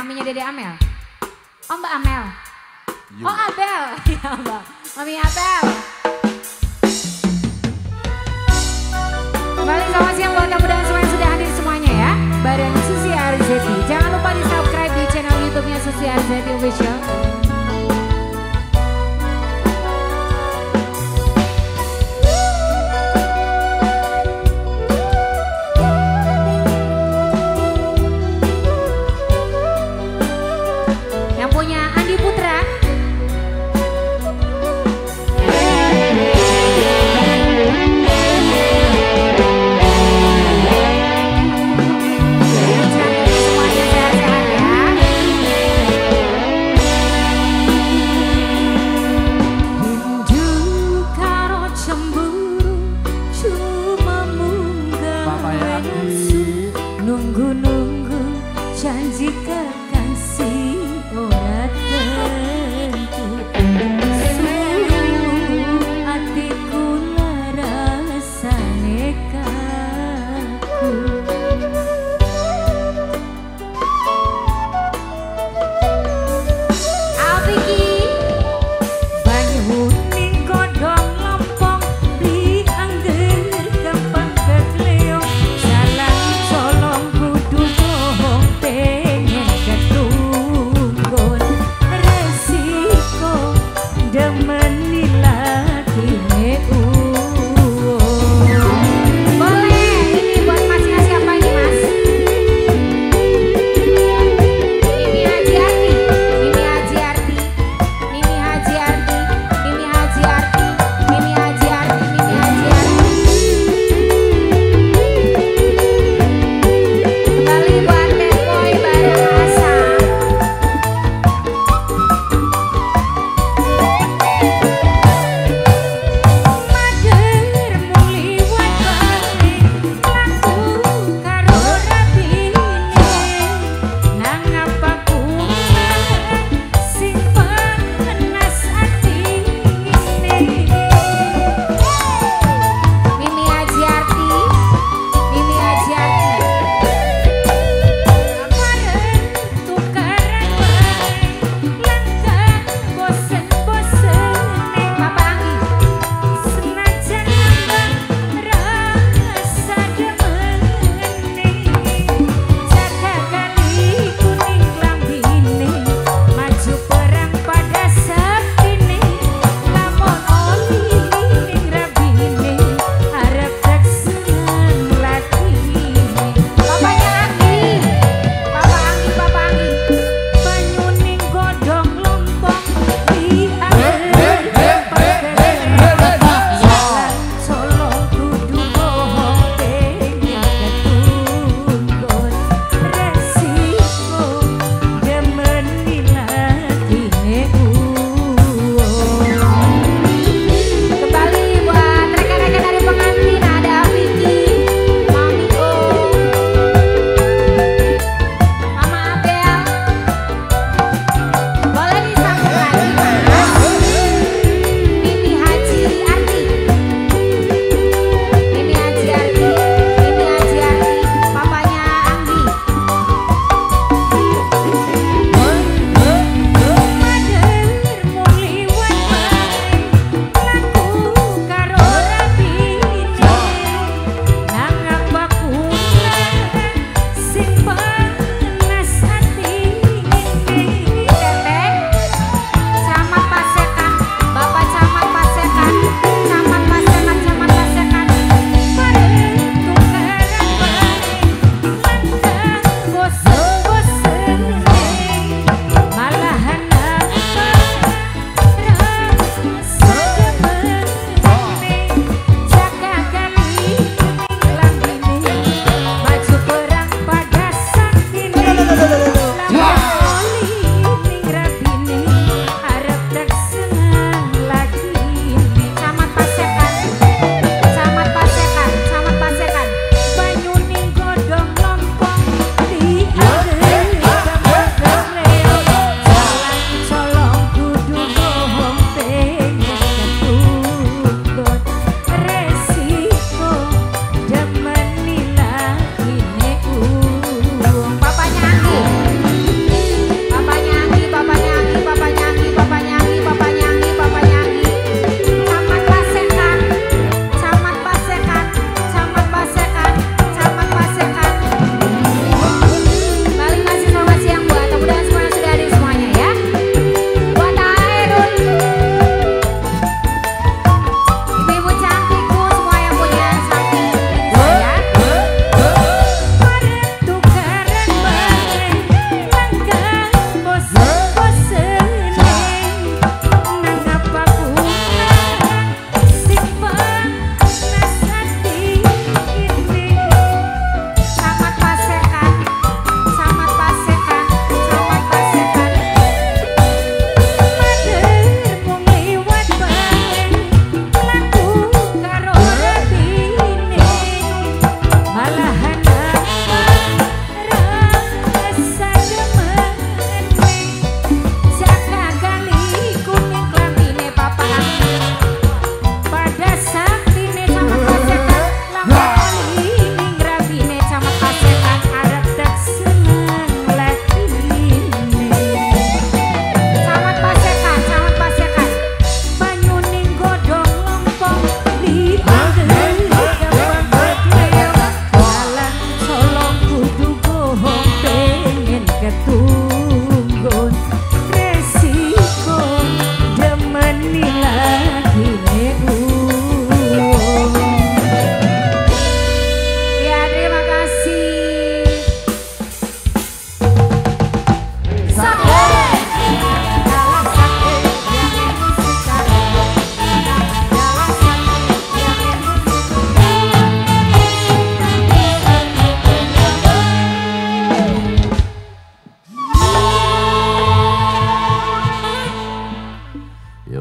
maminya Dede Amel. Oh Mbak Amel. Yo. Oh Abel. Ya Mbak. Mami Abel. Kembali selamat siang buat tamu dan semua yang sudah hadir semuanya ya. Bareng Susi Arzeti. Jangan lupa di subscribe di channel YouTube-nya Susi Arzeti Official. Nunggu-nunggu janji kau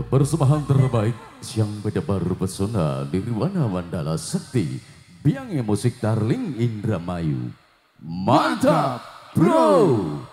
Persembahan terbaik yang berdebar pesona Nirwana Mandala Sekti Biangnya musik Darling Indramayu. Mantap bro